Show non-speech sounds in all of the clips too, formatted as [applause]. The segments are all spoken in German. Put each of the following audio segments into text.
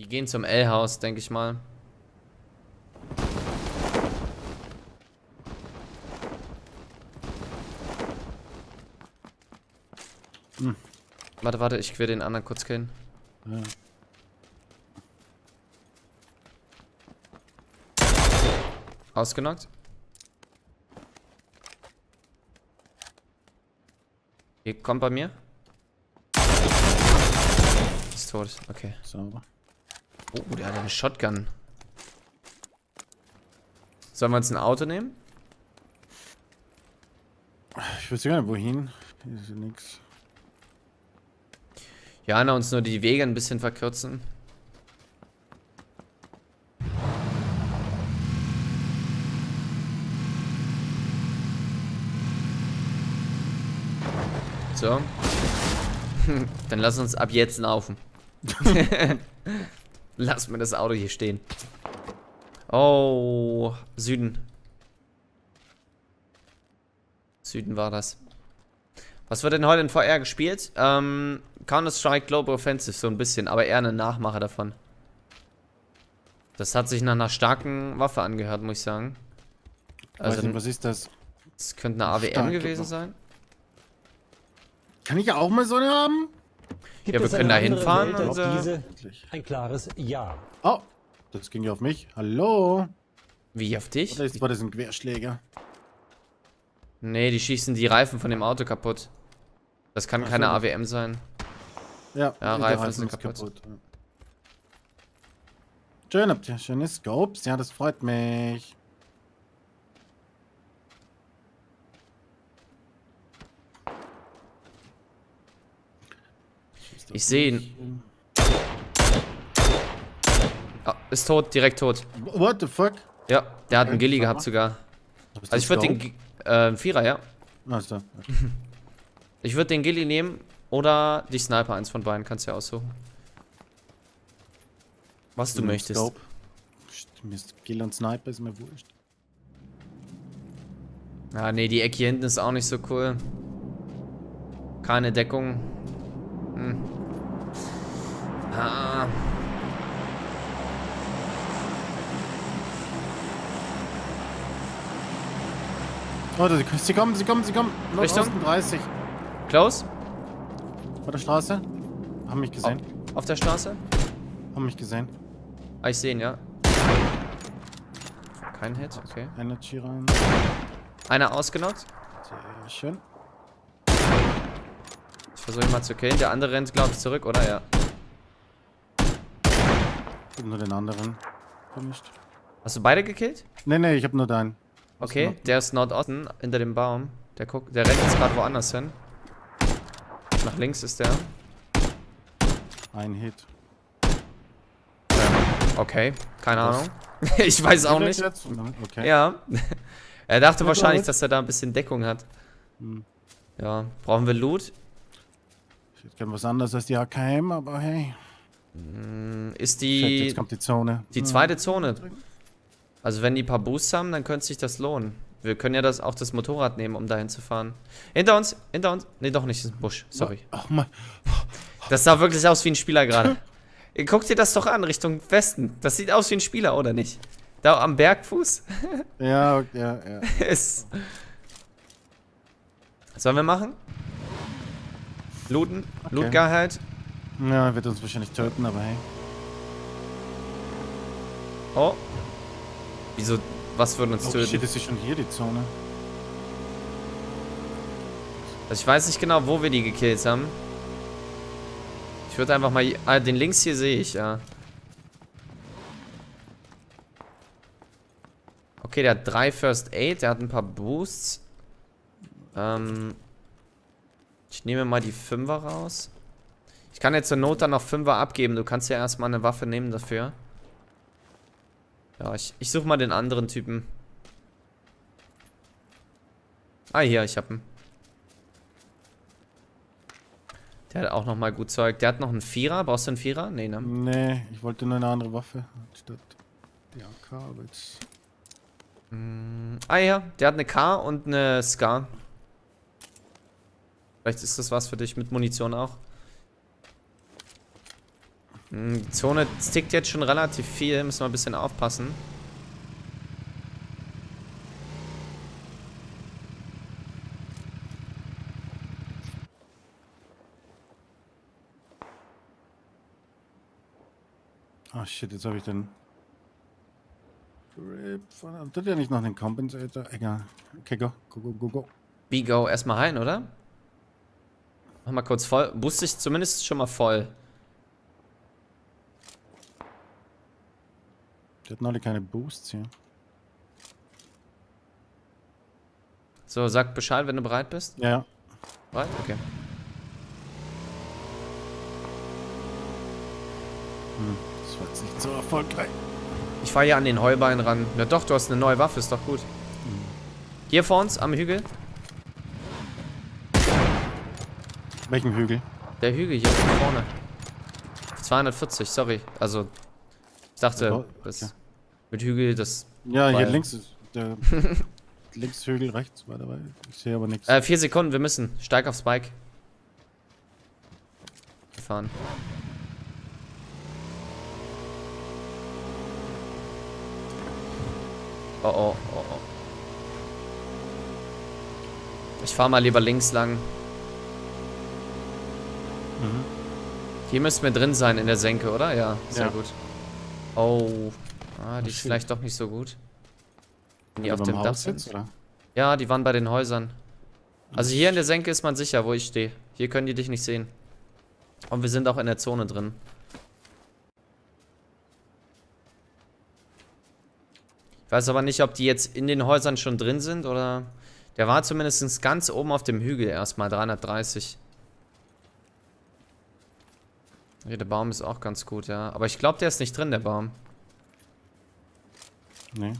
Die gehen zum L-Haus, denke ich mal. Hm. Warte, warte, ich will den anderen kurz killen. Ja. Ausgenockt. Hier, kommt bei mir. Ist tot, okay. Sauber. Oh, der hat eine Shotgun. Sollen wir uns ein Auto nehmen? Ich weiß gar nicht, wohin. Hier ist ja nix. Ja, na, uns nur die Wege ein bisschen verkürzen. So. [laughs] Dann lass uns ab jetzt laufen. [laughs] [laughs] lass mir das Auto hier stehen. Oh, Süden. Süden war das. Was wird denn heute in VR gespielt? Ähm, Counter-Strike Global Offensive, so ein bisschen, aber eher eine Nachmache davon. Das hat sich nach einer starken Waffe angehört, muss ich sagen. Also, nicht, was ist das? es könnte eine AWM Starke gewesen sein. Kann ich ja auch mal so eine haben? Gibt Ja, wir können da hinfahren. Ein klares Ja. Oh, das ging ja auf mich. Hallo? Wie auf dich? Oder ist, war das ein Querschläger? Nee, die schießen die Reifen von dem Auto kaputt. Das kann Ach keine so. AWM sein. Ja, Ja, der Reifen sind ist kaputt. ja. Schön, habt ihr schöne Scopes? Ja, das freut mich. Ich seh ihn. Ah, ist tot, direkt tot. What the fuck? Ja, der hat einen Okay, Gilly gehabt mal. sogar. Also ich würde den... Äh, Vierer, ja. Ah, ist da. Okay. Ich würde den Gilly nehmen oder die Sniper, eins von beiden, kannst du ja aussuchen. Was du möchtest. Scope. Kill und Sniper ist mir wurscht. Ah, nee, die Ecke hier hinten ist auch nicht so cool. Keine Deckung. Hm. Ah. Da- sie kommen, sie kommen, sie kommen. Richtung? Nordosten 30. Close? Vor der Straße. Haben mich gesehen. Auf der Straße? Haben mich gesehen. Ah, ich sehe ihn, ja. Kein Hit, okay. Energy rein. Einer ausgenockt. Sehr schön. Ich versuche ihn mal zu killen. Der andere rennt, glaube ich, zurück, oder? Ja. Ich hab nur den anderen vermischt. Hast du beide gekillt? Nee, nee, ich hab nur deinen. Okay, Ausgenockt. der ist Nordosten, hinter dem Baum. Der guckt, der rennt jetzt gerade woanders hin. Nach links ist der. Ein Hit. Okay, keine Was? Ahnung. [laughs] ich weiß auch nicht. Okay. Ja. [laughs] er dachte wahrscheinlich, dass er da ein bisschen Deckung hat. Hm. Ja, brauchen wir Loot? Ich hätte gern was anderes als die AKM, aber hey. Hm, Ist Shit, die, jetzt kommt die Zone. die zweite Zone. Also wenn die ein paar Boosts haben, dann könnte sich das lohnen. Wir können ja das, auch das Motorrad nehmen, um dahin zu fahren. Hinter uns, hinter uns. Nee, doch nicht, das ist ein Busch. Sorry. Ach mal. Das sah wirklich aus wie ein Spieler gerade. Guck dir das doch an, Richtung Westen. Das sieht aus wie ein Spieler, oder nicht? Da am Bergfuß. [laughs] Ja, ja, ja. ist. Was sollen wir machen? Looten? Okay. Ja, er wird uns wahrscheinlich töten, aber hey. Oh. Wieso? Was würden uns Oh töten? shit, ist sie schon hier, die Zone? Also ich weiß nicht genau, wo wir die gekillt haben. Ich würde einfach mal... Ah, den links hier sehe ich, ja. Okay, der hat drei First Aid, der hat ein paar Boosts. Ähm... Ich nehme mal die Fünfer raus. Ich kann jetzt zur Not dann noch Fünfer abgeben. Du kannst ja erstmal eine Waffe nehmen dafür. Ja, ich, ich suche mal den anderen Typen. Ah, hier, ich hab ihn. Der hat auch nochmal gut Zeug. Der hat noch einen Vierer. Brauchst du einen Vierer? Nee, ne? Nee, ich wollte nur eine andere Waffe statt die AK, aber jetzt. Ah ja, der hat eine K und eine Scar. Vielleicht ist das was für dich mit Munition auch. Hm, Die Zone tickt jetzt schon relativ viel, müssen wir ein bisschen aufpassen. Ah shit, jetzt habe ich den Grip von. Tut ja nicht noch einen Compensator? Egal. Okay, go, go, go, go, go. Bigo erstmal rein, oder? Mach mal kurz voll. Boost dich zumindest schon mal voll. Die hatten alle keine Boosts hier. So, sag Bescheid, wenn du bereit bist. Ja. Bereit? Okay. Hm, das war jetzt nicht so erfolgreich. Ich fahre hier an den Heuballen ran. Na doch, du hast eine neue Waffe, ist doch gut. Hier vor uns, am Hügel. Welchen Hügel? Der Hügel hier vorne. 240, sorry. Also, ich dachte, Oh, das okay. Mit Hügel, das... Ja, hier Weil- links ist der. [laughs] links Hügel, rechts war dabei. Ich sehe aber nichts. Äh, vier Sekunden, wir müssen. Steig aufs Bike. Wir fahren. Oh oh, oh oh. Ich fahr mal lieber links lang. Mhm. Hier müssten wir drin sein in der Senke, oder? Ja, sehr Ja. gut. Oh. Ah, die Oh, ist vielleicht doch nicht so gut. Wenn die auf dem Dach sind. oder? Ja, die waren bei den Häusern. Also hier in der Senke ist man sicher, wo ich stehe. Hier können die dich nicht sehen. Und wir sind auch in der Zone drin. Ich weiß aber nicht, ob die jetzt in den Häusern schon drin sind oder... Der war zumindest ganz oben auf dem Hügel erstmal, 330. Hier, der Baum ist auch ganz gut, ja. Aber ich glaube, der ist nicht drin, der Baum. Nee.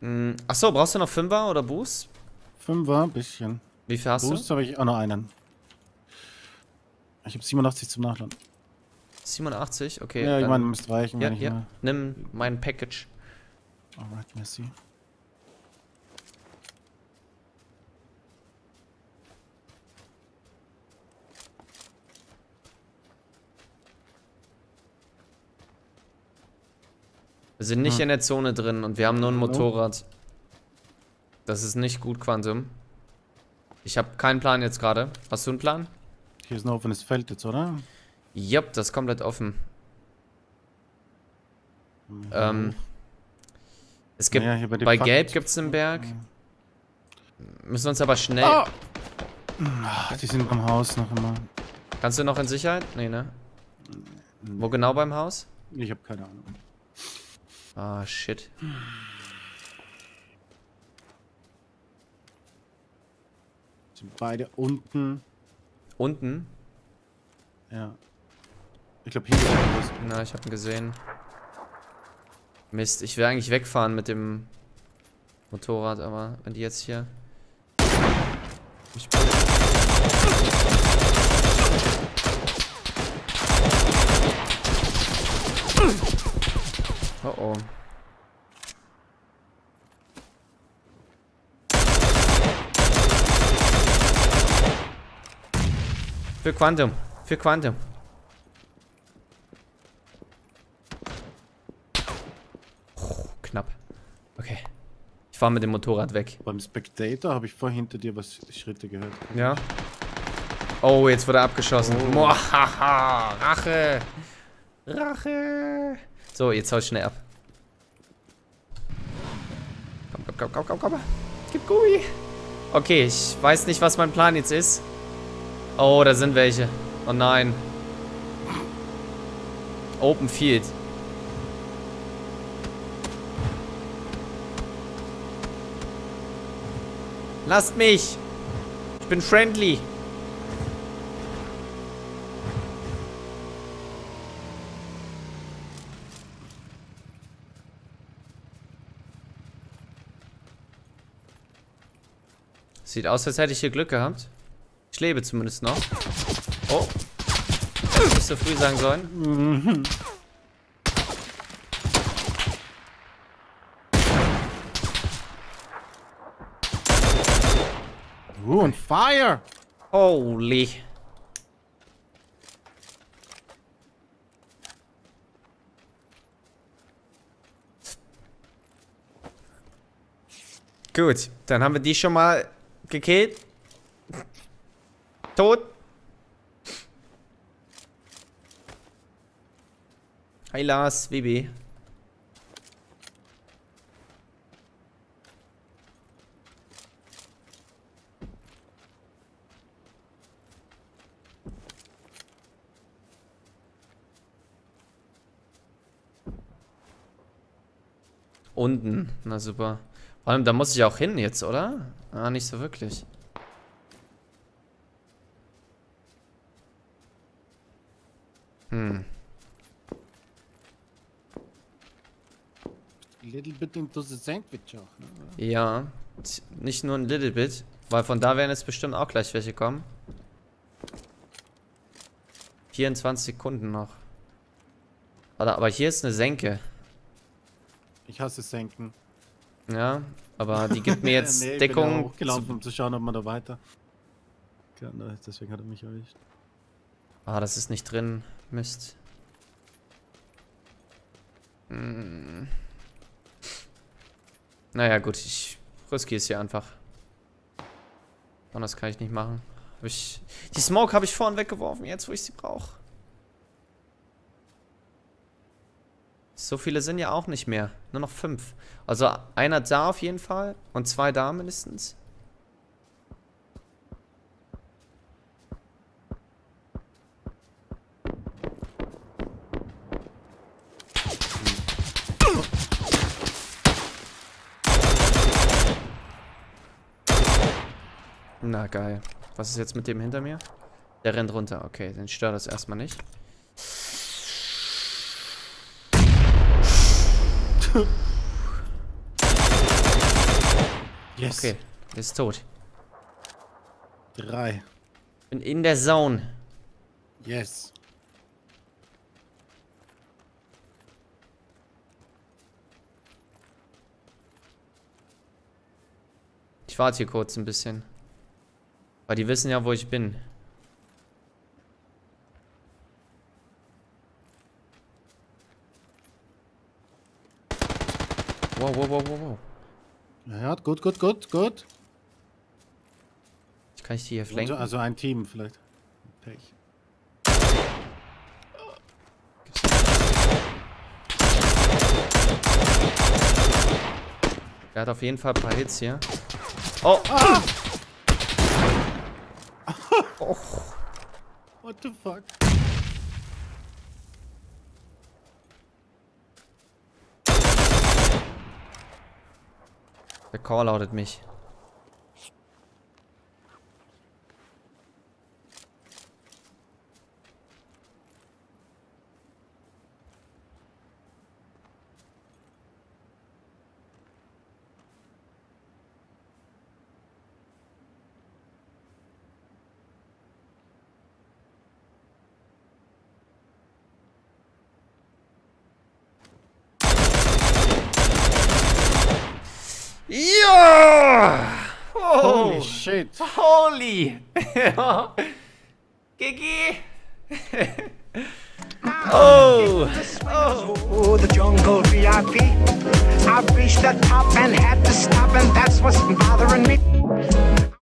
Hm, Achso, brauchst du noch Fünfer oder Boost? Fünfer, ein bisschen. Wie viel hast Boost habe ich auch noch einen. Ich habe 87 zum Nachladen. du? 87? Okay. ja, ich meine, müsste reichen, Ja, wenn ich ja. Nimm mein Package. Alright, merci. Wir sind nicht Hm. in der Zone drin und wir haben nur ein? Motorrad. Das ist nicht gut, Quantum. Ich habe keinen Plan jetzt gerade. Hast du einen Plan? Hier ist ein offenes Feld jetzt, oder? Jupp, das ist komplett offen. Ähm, es gibt, Naja, bei bei Gelb gibt es einen Berg. Müssen uns aber schnell... Ah! Ach, die sind am Haus noch immer. Kannst du noch in Sicherheit? Nee, ne? Wo genau beim Haus? Ich habe keine Ahnung. Ah, shit. Sind beide unten. Unten? Ja. Ich glaube, hier ist etwas. Na, ich hab ihn gesehen. Mist, ich will eigentlich wegfahren mit dem Motorrad, aber wenn die jetzt hier... Ich oh oh. Für Quantum. Für Quantum. Oh, knapp. Okay. Ich fahre mit dem Motorrad weg. Beim Spectator habe ich vor hinter dir was Schritte gehört. Ja. Oh, jetzt wurde er abgeschossen. Oh. Mohaha, Rache. Rache. So, jetzt hau ich schnell ab. Komm, komm, komm, komm, komm, komm. Gib Gummi. Okay, ich weiß nicht, was mein Plan jetzt ist. Oh, da sind welche. Oh nein. Open Field. Lasst mich. Ich bin friendly. Sieht aus, als hätte ich hier Glück gehabt. Ich lebe zumindest noch. Oh. Nicht so früh sagen sollen. Ooh, and fire! Holy. Gut, dann haben wir die schon mal gekillt. Tot. Hi Lars, WB. Unten, na super. Vor allem, da muss ich auch hin jetzt, oder? Ah, nicht so wirklich. Hm. Little bit into the sandwich auch, ne? Ja, nicht nur ein little bit, weil von da werden jetzt bestimmt auch gleich welche kommen. 24 Sekunden noch. Aber hier ist eine Senke. Ich hasse Senken. Ja, aber die gibt mir [laughs] jetzt Nee, ich bin ja Deckung. hochgelaufen, um zu schauen, ob man da weiter ne, Deswegen hat er mich erwischt. Ah, das ist nicht drin. Mist. Hm. Naja, gut, ich riskiere es hier einfach. Anders kann ich nicht machen. Hab ich, die Smoke habe ich vorhin weggeworfen, jetzt wo ich sie brauche. So viele sind ja auch nicht mehr. Nur noch fünf. Also einer da auf jeden Fall und zwei da mindestens. Na geil. Was ist jetzt mit dem hinter mir? Der rennt runter. Okay, den stört das erstmal nicht. Yes. Okay, ist tot. Drei. Bin in der Zone. Yes. Ich warte hier kurz ein bisschen. Weil die wissen ja, wo ich bin. Wow, wow, wow, wow, wow. Ja, gut, gut, gut, gut. Kann ich die hier Also, flanken? also ein Team vielleicht. Pech. Der hat auf jeden Fall ein paar Hits hier. Oh! What the fuck? Der calloutet mich. Ja! Oh! Holy shit. Holy! [laughs] Gigi! [laughs] oh! Oh, the jungle VIP. I've reached the top and had to stop, and that's what's bothering me.